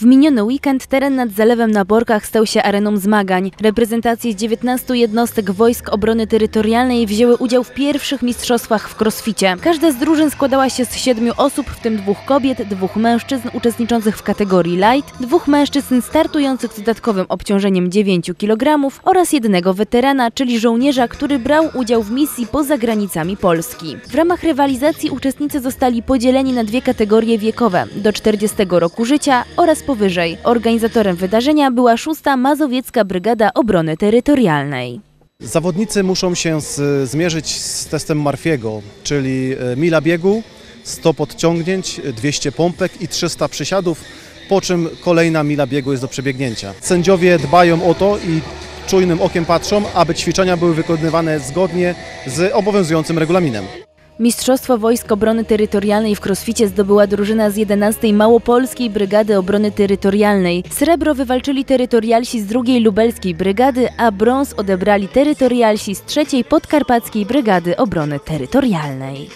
W miniony weekend teren nad Zalewem na Borkach stał się areną zmagań. Reprezentacje z 19 jednostek Wojsk Obrony Terytorialnej wzięły udział w pierwszych mistrzostwach w crossficie. Każda z drużyn składała się z siedmiu osób, w tym dwóch kobiet, dwóch mężczyzn uczestniczących w kategorii light, dwóch mężczyzn startujących z dodatkowym obciążeniem 9 kg oraz jednego weterana, czyli żołnierza, który brał udział w misji poza granicami Polski. W ramach rywalizacji uczestnicy zostali podzieleni na dwie kategorie wiekowe do 40 roku życia oraz powyżej. Organizatorem wydarzenia była szósta Mazowiecka Brygada Obrony Terytorialnej. Zawodnicy muszą się z, zmierzyć z testem Marfiego, czyli e, mila biegu, 100 podciągnięć, 200 pompek i 300 przysiadów, po czym kolejna mila biegu jest do przebiegnięcia. Sędziowie dbają o to i czujnym okiem patrzą, aby ćwiczenia były wykonywane zgodnie z obowiązującym regulaminem. Mistrzostwo Wojsk Obrony Terytorialnej w crossficie zdobyła drużyna z 11 Małopolskiej Brygady Obrony Terytorialnej. Srebro wywalczyli terytorialsi z drugiej Lubelskiej Brygady, a brąz odebrali terytorialsi z trzeciej Podkarpackiej Brygady Obrony Terytorialnej.